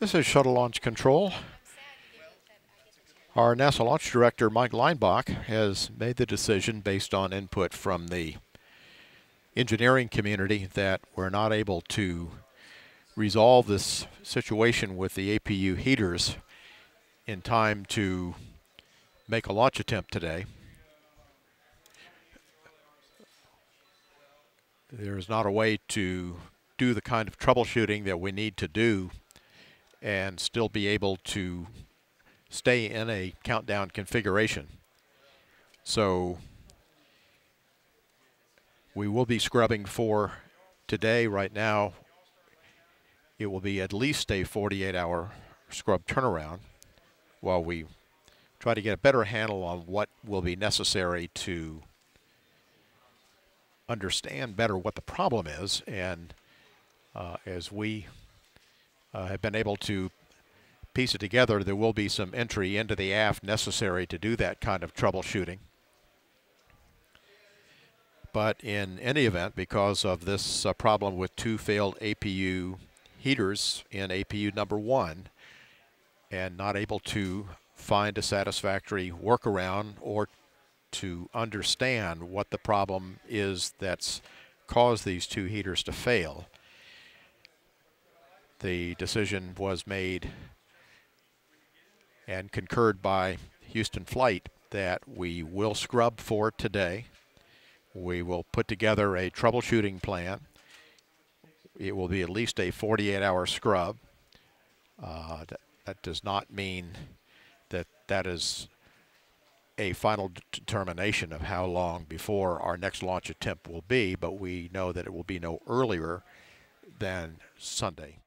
This is Shuttle Launch Control. Our NASA Launch Director, Mike Leinbach, has made the decision based on input from the engineering community that we're not able to resolve this situation with the APU heaters in time to make a launch attempt today. There's not a way to do the kind of troubleshooting that we need to do and still be able to stay in a countdown configuration. So we will be scrubbing for today. Right now, it will be at least a 48 hour scrub turnaround while we try to get a better handle on what will be necessary to understand better what the problem is. And uh, as we uh, have been able to piece it together, there will be some entry into the aft necessary to do that kind of troubleshooting. But in any event, because of this uh, problem with two failed APU heaters in APU number one, and not able to find a satisfactory workaround or to understand what the problem is that's caused these two heaters to fail, the decision was made and concurred by Houston Flight that we will scrub for today we will put together a troubleshooting plan. It will be at least a 48-hour scrub. Uh, that, that does not mean that that is a final determination of how long before our next launch attempt will be, but we know that it will be no earlier than Sunday.